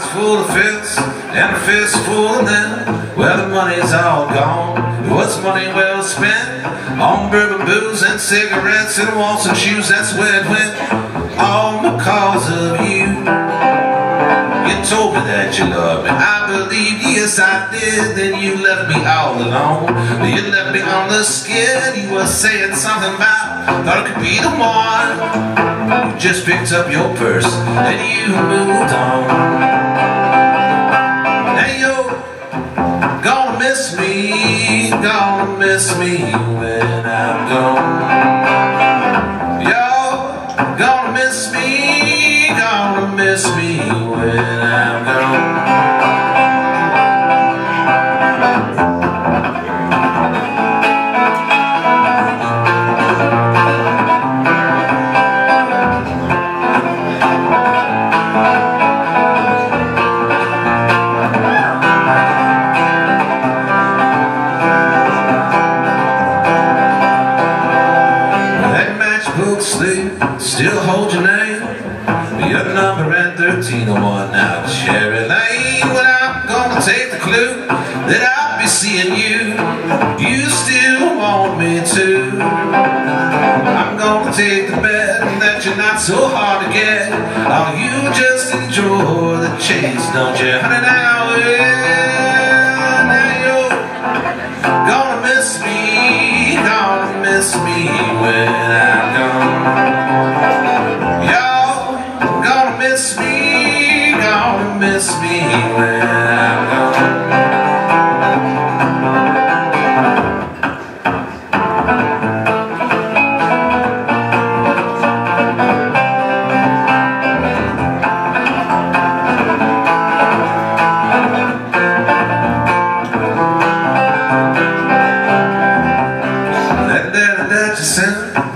full of fits and a fist full of them. Well, the money's all gone. What's money well spent? On bourbon, booze, and cigarettes, and walls and shoes. That's where it went. All because of you. You told me that you loved me. I believed, yes I did. Then you left me all alone. You left me on the skid. You were saying something about thought it could be the one. You just picked up your purse and you moved on. Me, gonna miss me when I'm gone. You're gonna miss me, gonna miss me when I'm gone. Still hold your name. Your number at 1301 now Cherry Lane. When I'm gonna take the clue that I'll be seeing you, you still want me to. I'm gonna take the bet that you're not so hard to get. Oh, you just enjoy the chase, don't you? Honey, now, now you're gonna miss me, gonna miss me when I'm gone.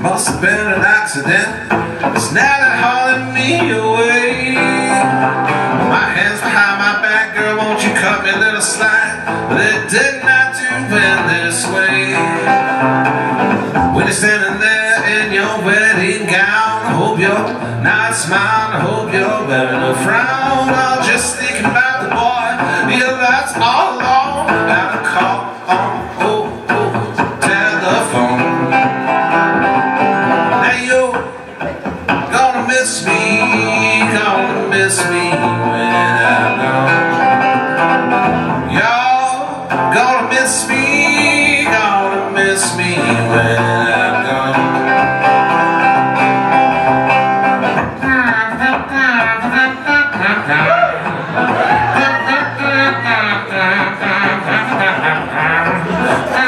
Must have been an accident. It's now that hauling me away My hands behind my back, girl, won't you cut me a little slack, but it did not do in this way. When you're standing there in your wedding gown, I hope you're not smiling, I hope you're wearing a frown. I'm just thinking about the boy, yeah, that's all miss me, don't miss me when I'm gone. Y'all gonna miss me, gonna miss me when I'm gone.